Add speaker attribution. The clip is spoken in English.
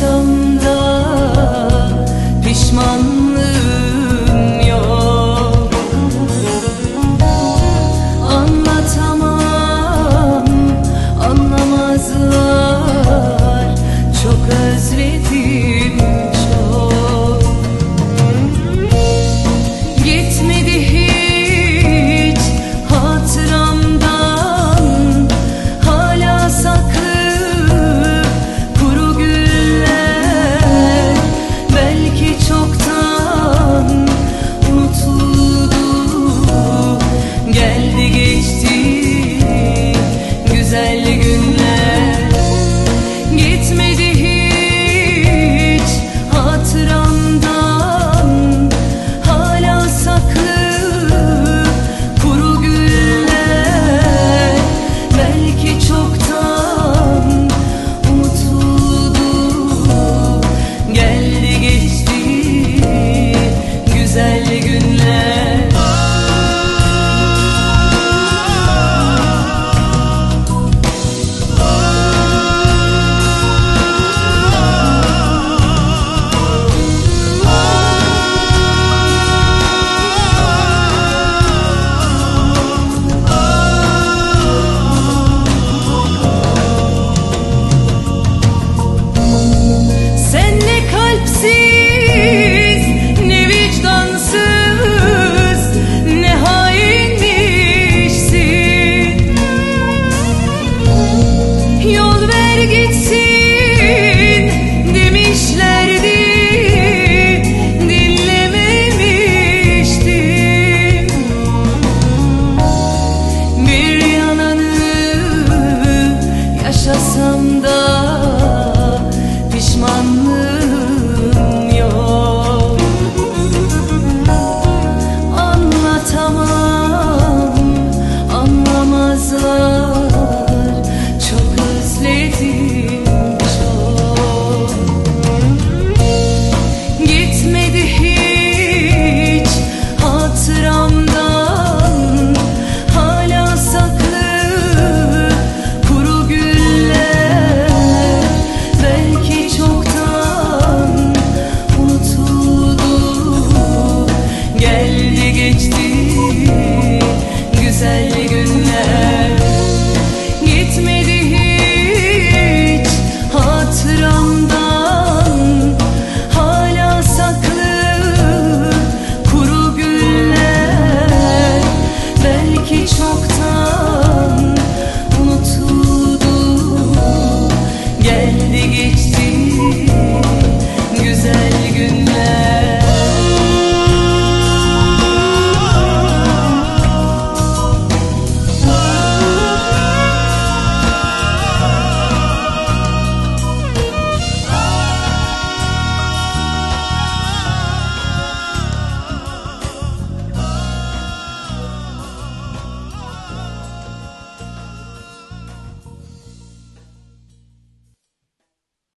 Speaker 1: sông